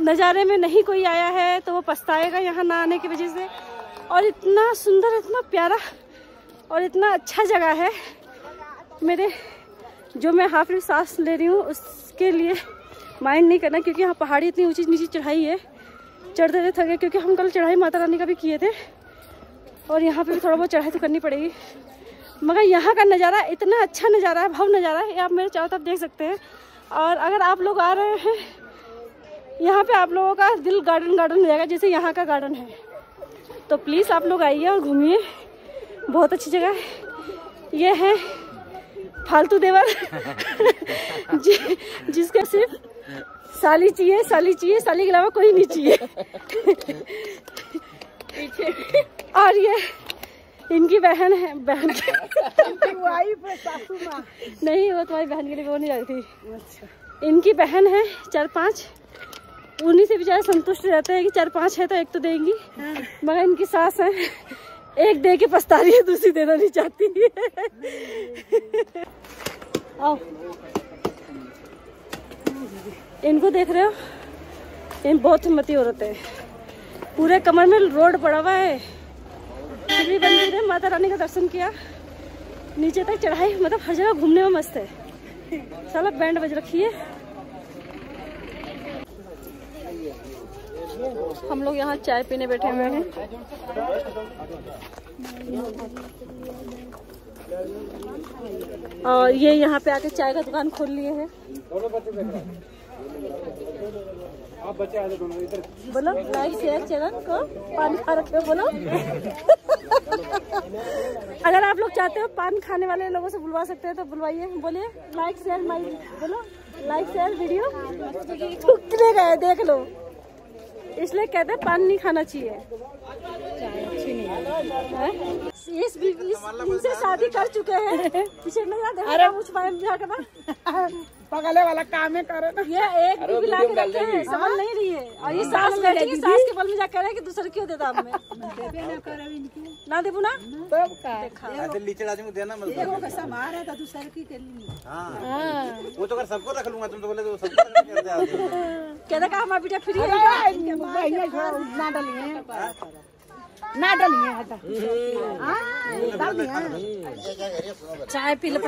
नज़ारे में नहीं कोई आया है तो वो पछताएगा यहाँ ना आने की वजह से। और इतना सुंदर, इतना प्यारा और इतना अच्छा जगह है। मेरे, जो मैं हाफ़ सांस ले रही हूँ, उसके लिए माइंड नहीं करना, क्योंकि यहाँ पहाड़ी इतनी ऊँची नीची चढ़ाई है। चढ़ते चढ़ते थके, क्योंकि हम कल चढ़ाई माता रानी का भी किए थे। और यहाँ पे भी थोड़ा बहुत चढ़ाई तो करनी पड़ेगी। मगर यहाँ का नज़ारा, इतना अच्छा नज़ारा है भव नज़ारा है, ये आप मेरे चारों तरफ़ देख सकते हैं। और अगर आप लोग आ रहे हैं यहाँ पे आप लोगों का दिल गार्डन गार्डन हो जाएगा जैसे यहाँ का गार्डन है। तो प्लीज़ आप लोग आइए और घूमिए। बहुत अच्छी जगह है। ये है फालतू देवर। जि, जिसके सिर्फ़ साली चाहिए साली चाहिए साली के अलावा कोई नहीं चाहिए। और ये इनकी बहन है बहन नहीं वो तुम्हारी बहन के लिए वो नहीं जाती थी इनकी बहन है चार पाँच। उन्हीं से बेचारे संतुष्ट रहते हैं कि चार पाँच है तो एक तो देंगी। हाँ। मगर इनकी सास है, एक दे के पछता रही है, दूसरी देना नहीं चाहती। आओ। इनको देख रहे हो? इन बहुत हिम्मती औरत है। पूरे कमर में रोड पड़ा हुआ है। फिर मंदिर में माता रानी का दर्शन किया। नीचे तक चढ़ाई मतलब हर जगह घूमने में मस्त है। साला बैंड बज रखी है। हम लोग यहाँ चाय पीने बैठे हुए हैं। और ये यहाँ पे आके चाय का दुकान खोल लिए हैं। बोलो लाइक शेयर चैनल को पान खा रखे बोलो। अगर आप लोग चाहते हो पान खाने वाले लोगों से बुलवा सकते हैं तो बुलवाइए। बोलिए लाइक शेयर माई बोलो लाइक शेयर वीडियो गए देख लो। इसलिए कहते हैं पान नहीं खाना चाहिए। इस, इस इनसे शादी कर चुके हैं। पीछे में अरे मुझ पाए जाकर वाला काम है करे ना। ये एक भी ला के रखे हैं। समझ नहीं है और ये सास बैठी है सास के बल में जाकर है कि दूसरे क्यों देता हमें ना देबू ना तो का ऐसे लीचड़ आदमी को देना मत एगो का समार है तो दूसरे की कर ली। हाँ। वो तो अगर सबको रख लूँगा तुम तो बोले तो सबको रख कर दे कहता का हमारा बेटा फ्री है? बहिने छोड़ ना डलिए ना डलिए हटा। हाँ। डालिए चाय पी ले।